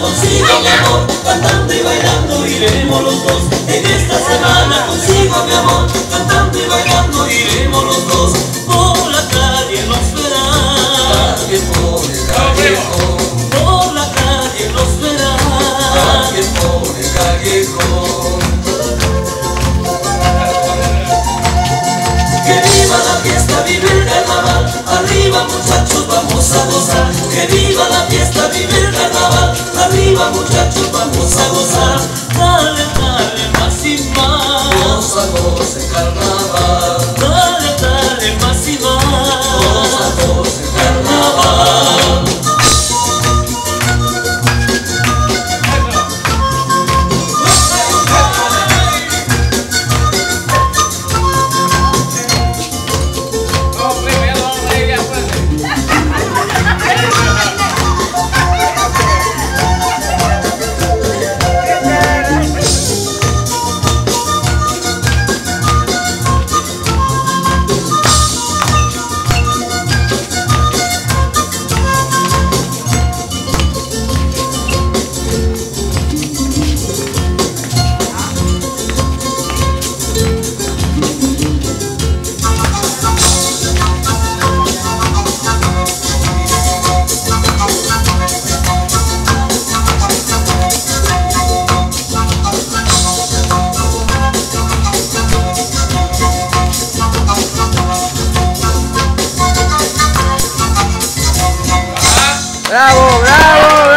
consigo mi amor, cantando y bailando iremos los dos. En esta semana consigo mi amor, cantando y bailando iremos los dos. Por la calle nos verás. Nadie por el. Por la calle nos verás. Nadie por el. Que viva la fiesta, vive el carnaval. Arriba muchachos, vamos a gozar. Que viva la love. bravo, bravo.